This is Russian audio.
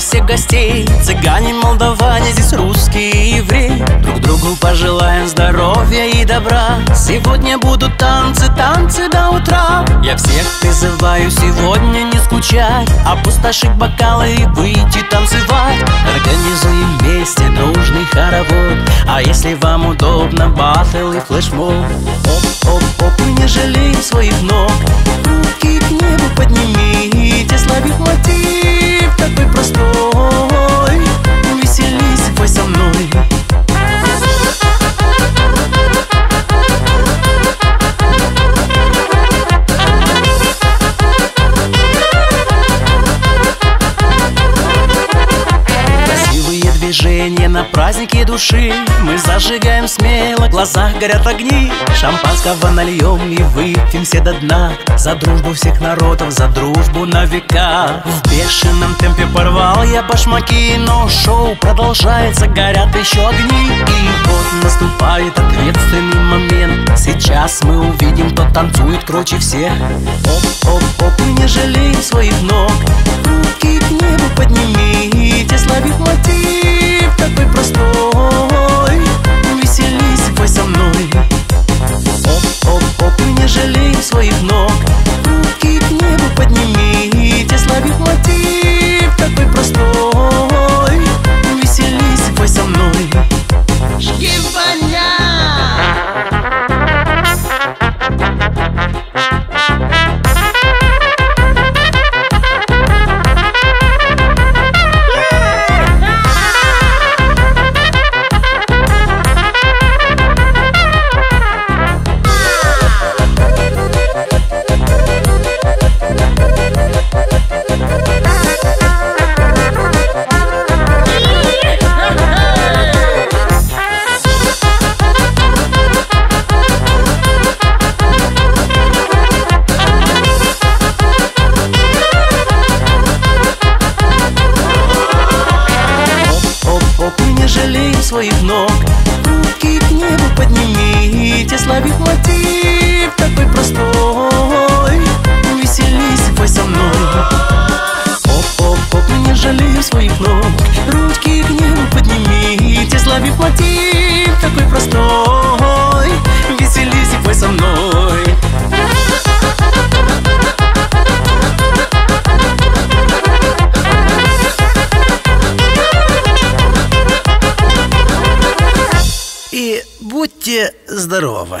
гостей. Цыгане, молдаване, здесь русские и евреи. Друг другу пожелаем здоровья и добра. Сегодня будут танцы, танцы до утра. Я всех призываю сегодня не скучать. Опустошить бокалы и выйти танцевать. Организуем вместе дружный хоровод. А если вам удобно, батл и флешмоб. Оп-оп-оп, не жалеем своих ног на празднике души. Мы зажигаем смело, в глазах горят огни. Шампанского нальем и выпьем все до дна. За дружбу всех народов, за дружбу на века. В бешеном темпе порвал я башмаки Но шоу продолжается, горят еще огни. И вот наступает ответственный момент. Сейчас мы увидим, кто танцует круче всех. Оп-оп-оп, не жалеем своих ног. Руки к небу поднимите, жалеем своих ног. Руки к небу поднимите, словив мотив такой простой И будьте здоровы!